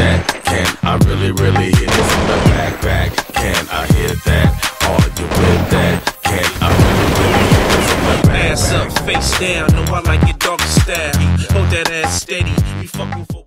Can I really, really hit it from the back, back? Can I hit that? Are you with that? Can I really, really hit it from the back, Ass back? up, face down. Know I like your doggy style. Hold that ass steady.